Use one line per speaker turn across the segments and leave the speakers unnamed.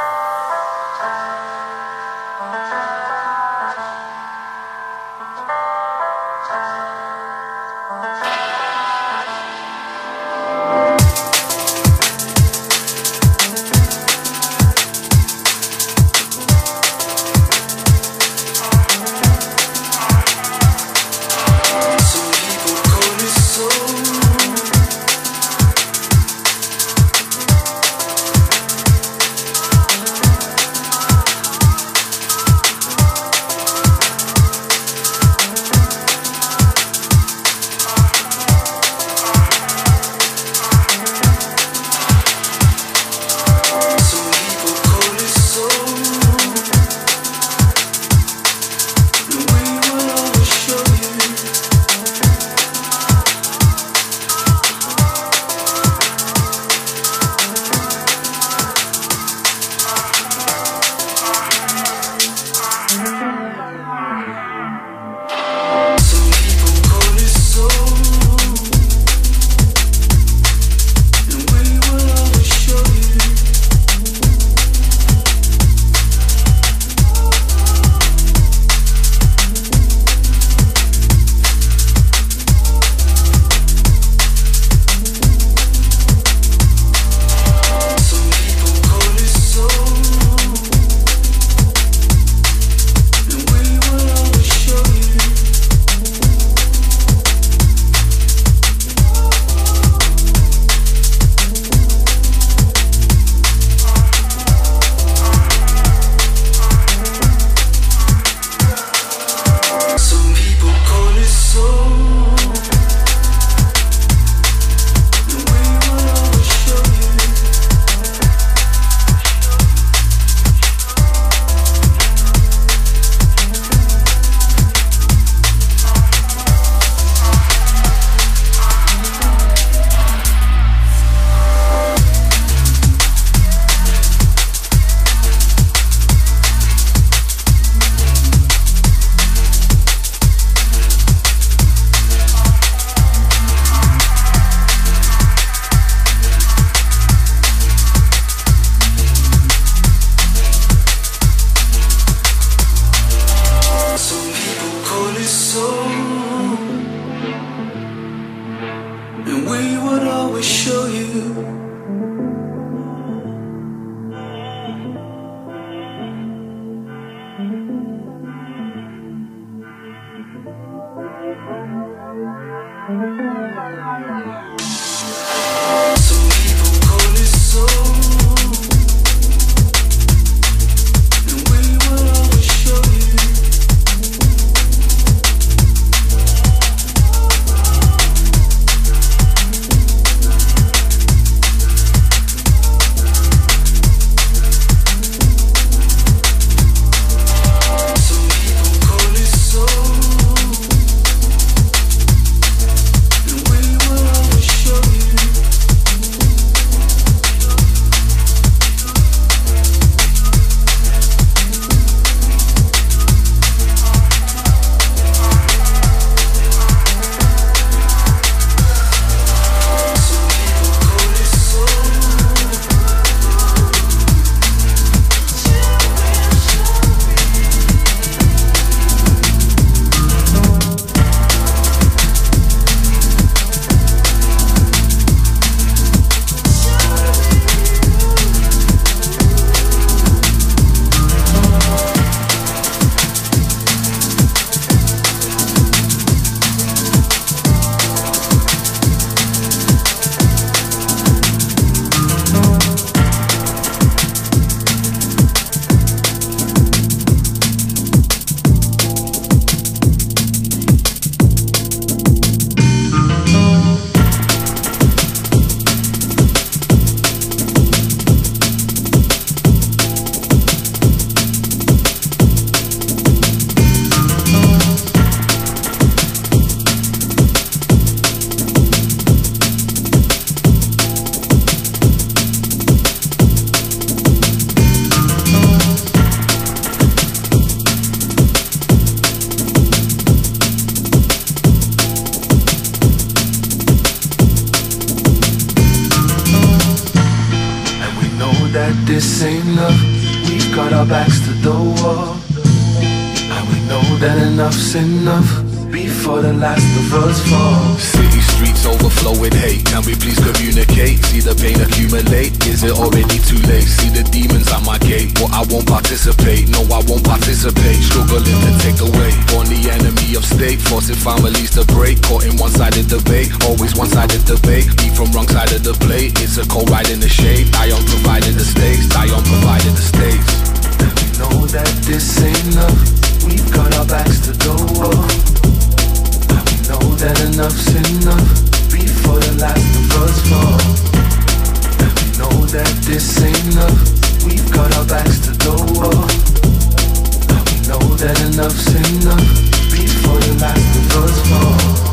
you our backs to the wall. And we know that enough's enough before the last of us fall.
City streets overflow with hate. Can we please communicate? See the pain accumulate. Is it already too late? See the demons at my gate, but I won't participate. No, I won't participate. Struggling to take weight. Born the enemy of state, forcing families to break. Caught in one-sided debate, always one-sided debate. Eat from wrong side of the plate. It's a cold ride in the shade. I on provided the stakes. I on provided the stakes.
Know that this ain't love. We've got our backs to the wall. We know that enough's enough before the last of us fall. We know that this ain't love. We've got our backs to the wall. We know that enough's enough before the last of us fall.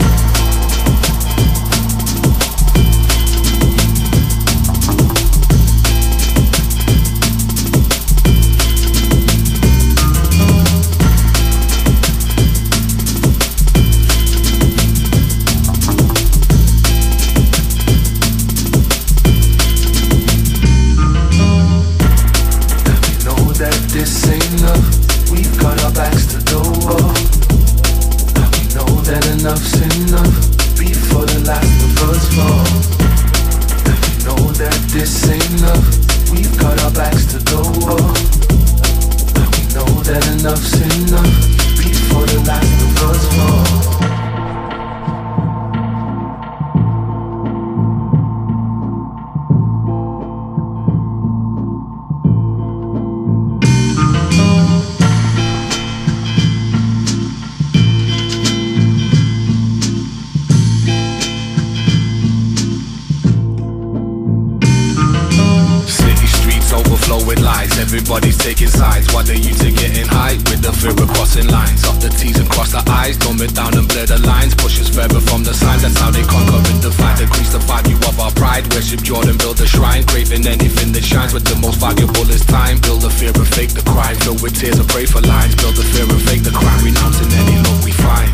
Jordan, build a shrine. Craving anything that shines. But the most valuable is time. Build a fear and fake the crime. Filled with tears and pray for lines. Build a fear and fake the crime. Renouncing any love we find.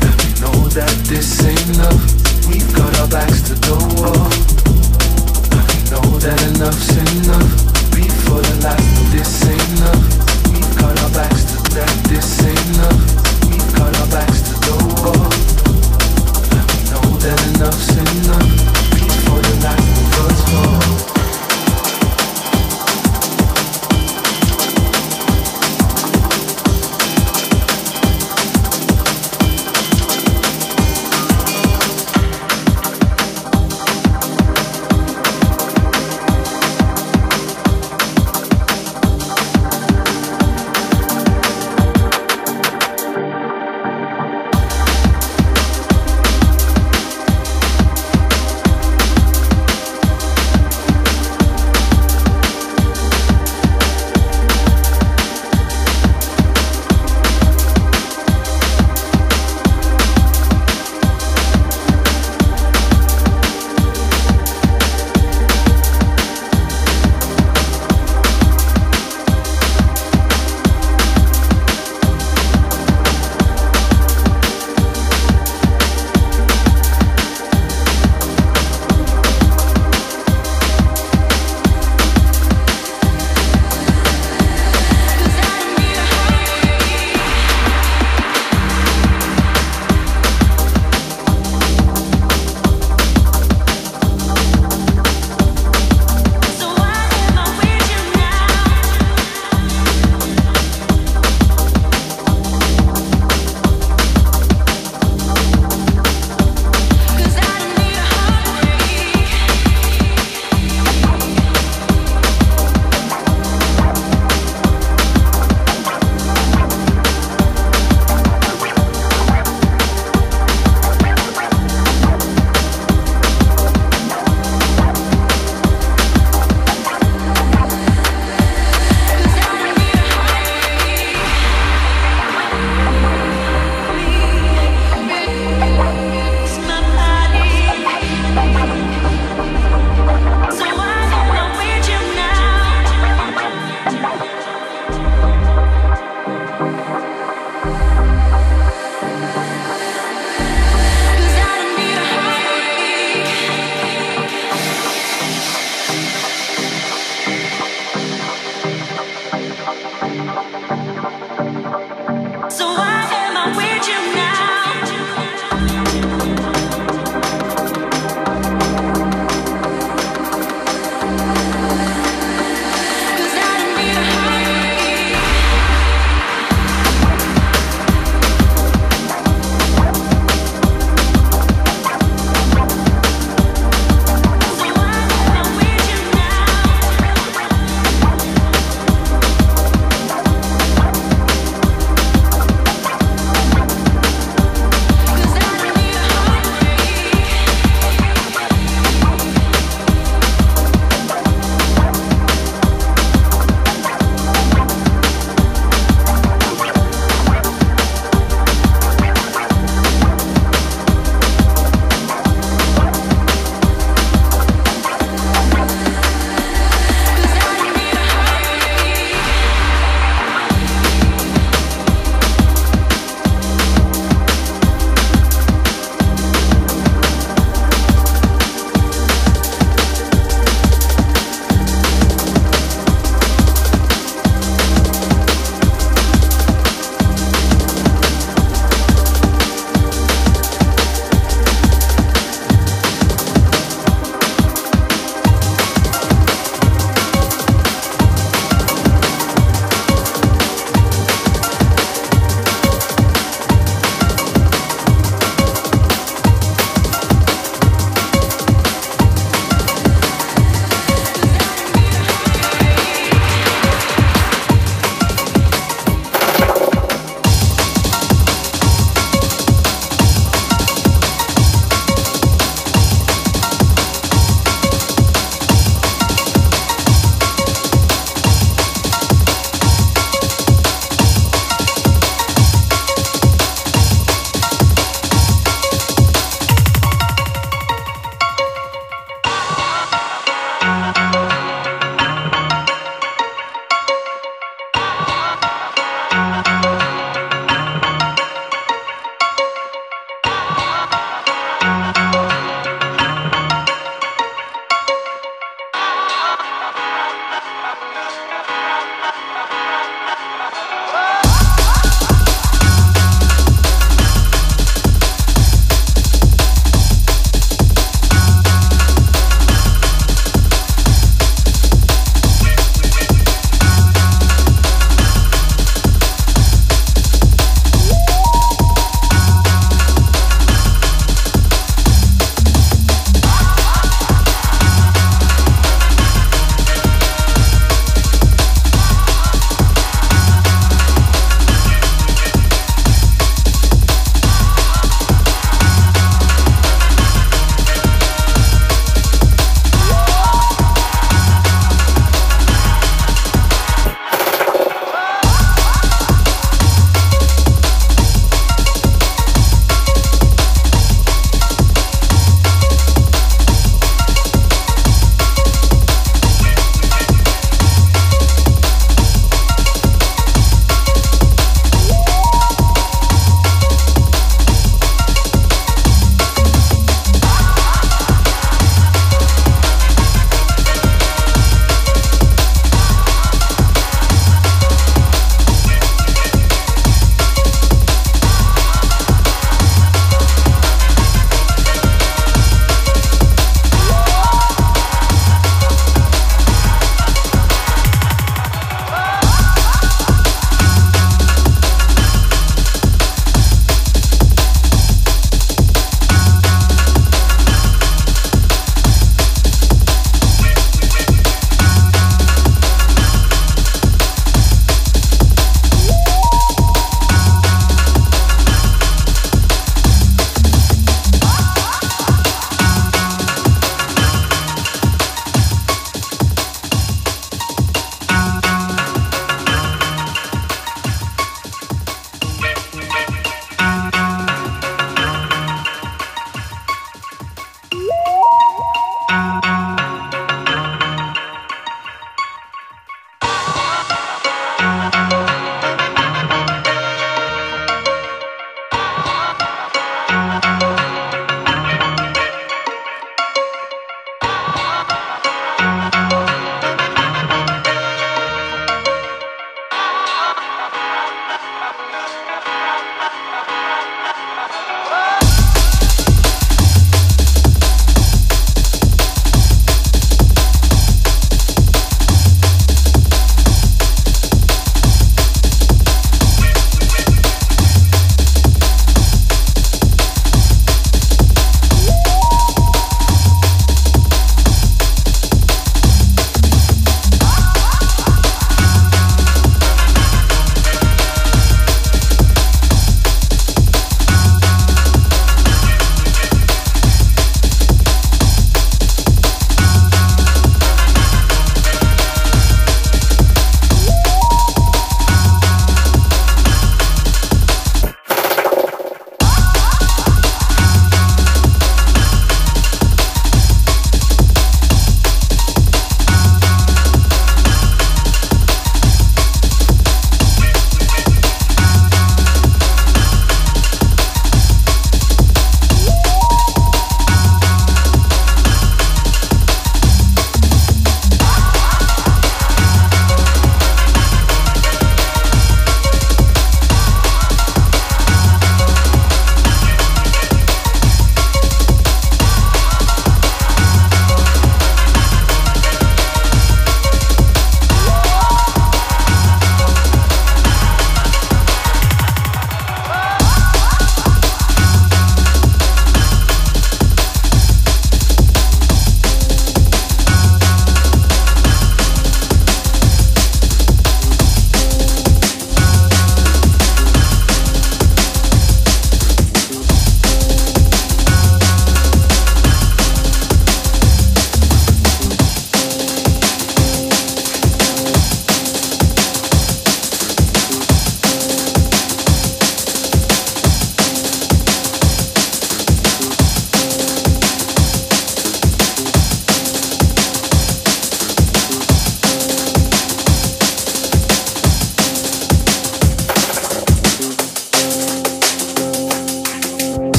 And we know that this ain't love. We've got our backs to the wall. We know that enough's enough before the last this ain't love. We've got our backs to that. This ain't love. We've got our backs to the wall. We know that enough's enough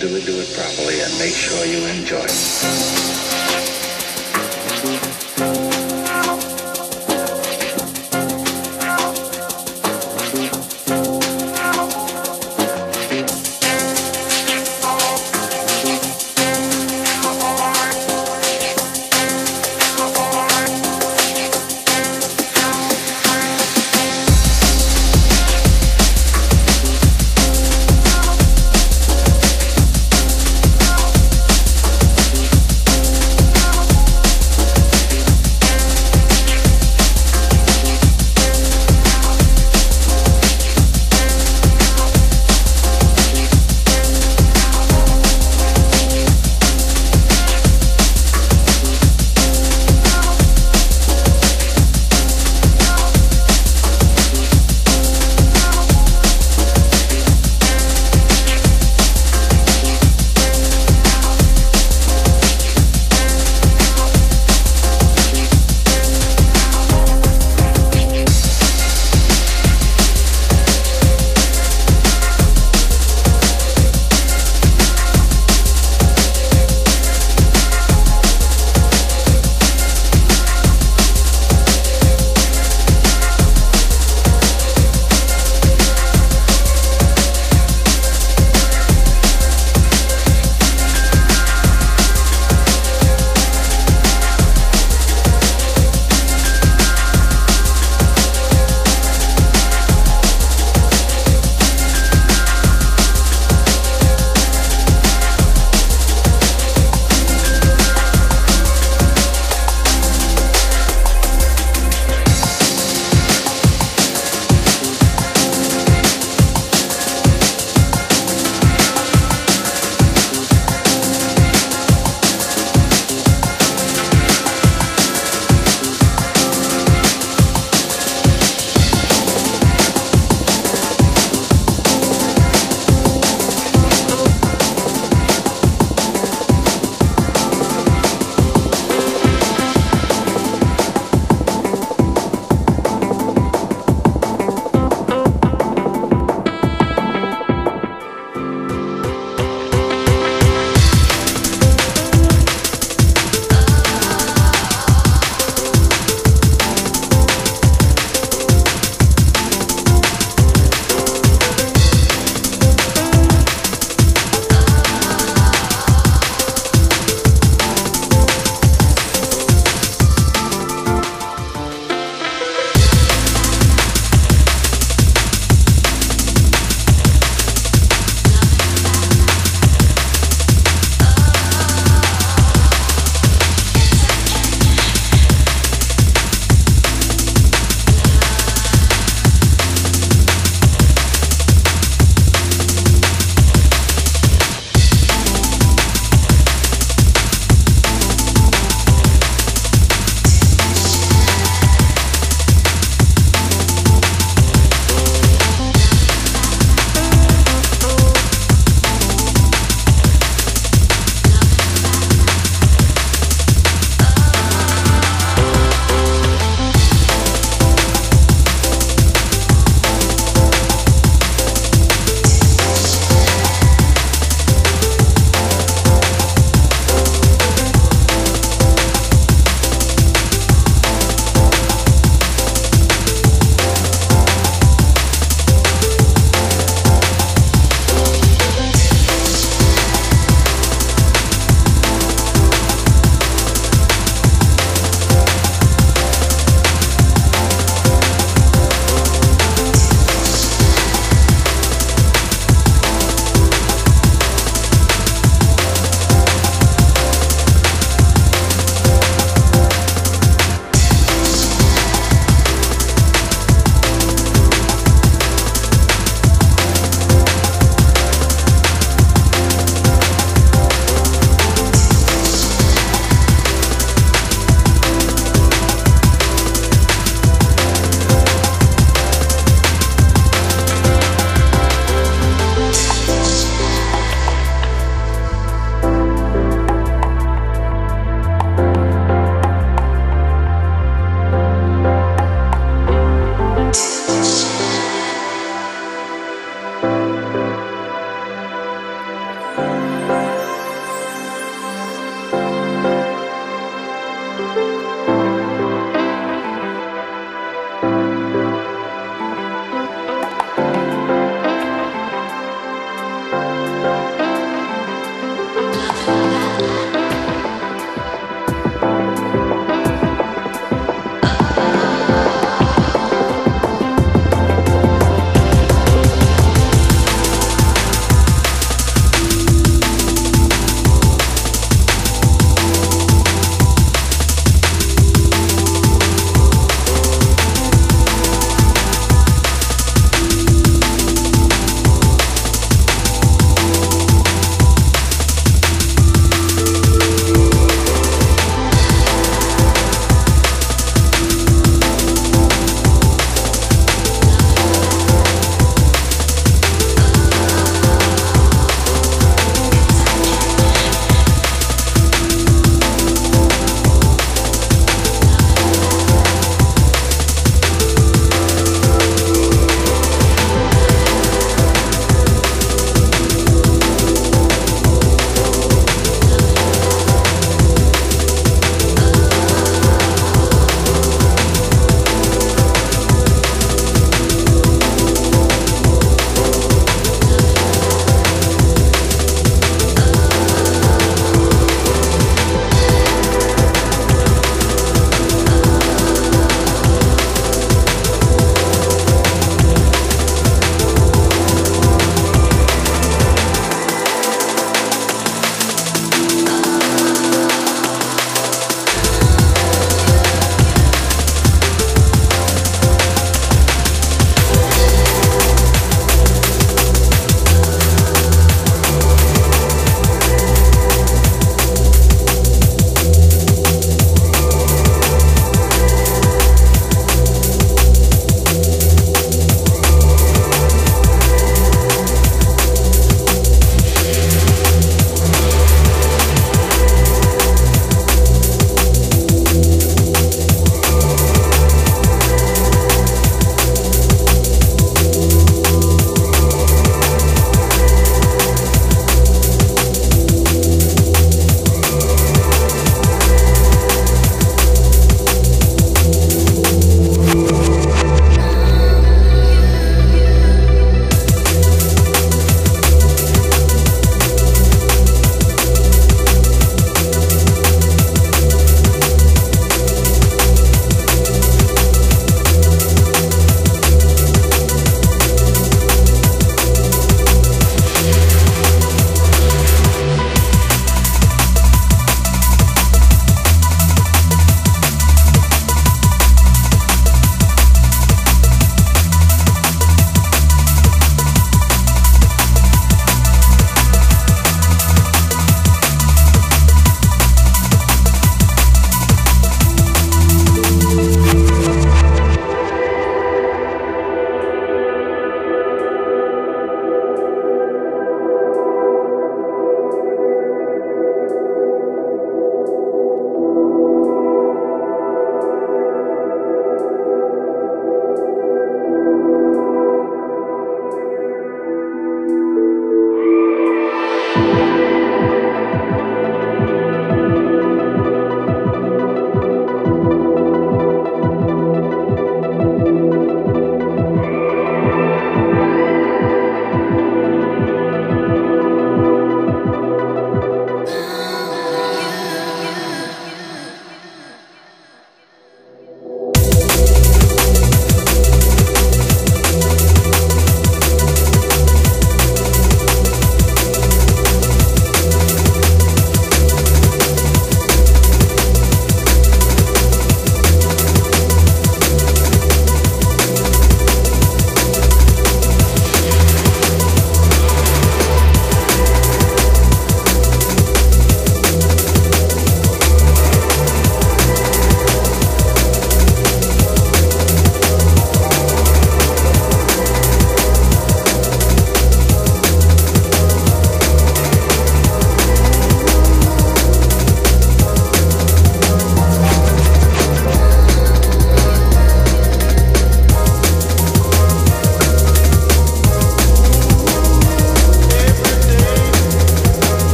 do it, do it properly and make sure you enjoy it.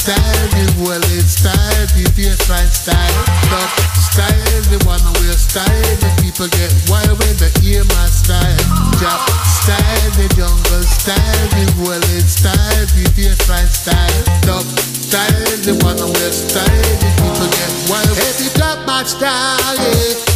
style is well, it's
style, PPS9 style, but style the one we're style, the people get wild when they hear my style. Jab style, the jungle style is well, it's style, PPS9 style, dub style, the one we're style, the people get wild.
If you
got my style, yeah.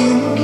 you.